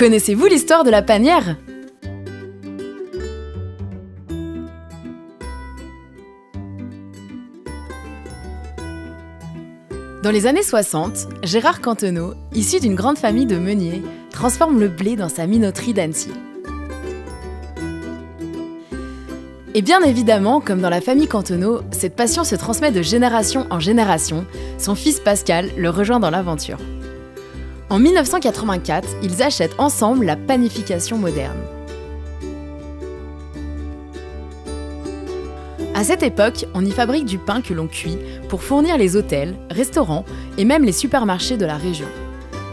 Connaissez-vous l'histoire de la panière? Dans les années 60, Gérard Canteneau, issu d'une grande famille de meuniers, transforme le blé dans sa minoterie d'Annecy. Et bien évidemment, comme dans la famille Canteneau, cette passion se transmet de génération en génération. Son fils Pascal le rejoint dans l'aventure. En 1984, ils achètent ensemble la panification moderne. À cette époque, on y fabrique du pain que l'on cuit pour fournir les hôtels, restaurants et même les supermarchés de la région.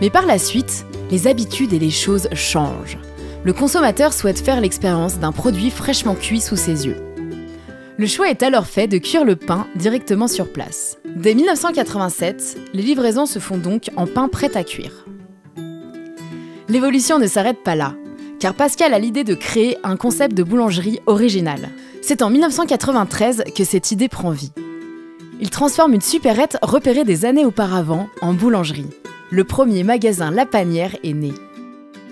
Mais par la suite, les habitudes et les choses changent. Le consommateur souhaite faire l'expérience d'un produit fraîchement cuit sous ses yeux. Le choix est alors fait de cuire le pain directement sur place. Dès 1987, les livraisons se font donc en pain prêt à cuire. L'évolution ne s'arrête pas là, car Pascal a l'idée de créer un concept de boulangerie original. C'est en 1993 que cette idée prend vie. Il transforme une supérette repérée des années auparavant en boulangerie. Le premier magasin La Panière est né.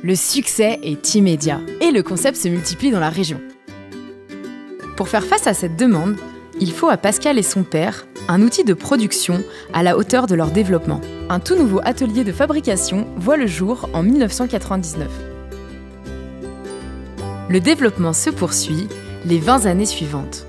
Le succès est immédiat et le concept se multiplie dans la région. Pour faire face à cette demande, il faut à Pascal et son père un outil de production à la hauteur de leur développement. Un tout nouveau atelier de fabrication voit le jour en 1999. Le développement se poursuit les 20 années suivantes.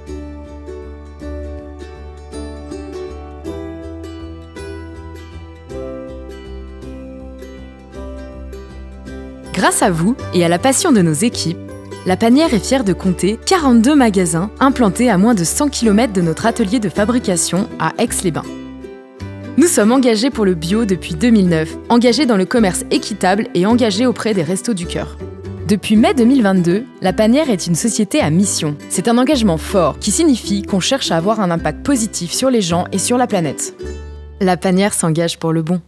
Grâce à vous et à la passion de nos équipes, la Panière est fière de compter 42 magasins implantés à moins de 100 km de notre atelier de fabrication à Aix-les-Bains. Nous sommes engagés pour le bio depuis 2009, engagés dans le commerce équitable et engagés auprès des Restos du Cœur. Depuis mai 2022, La Panière est une société à mission. C'est un engagement fort qui signifie qu'on cherche à avoir un impact positif sur les gens et sur la planète. La Panière s'engage pour le bon.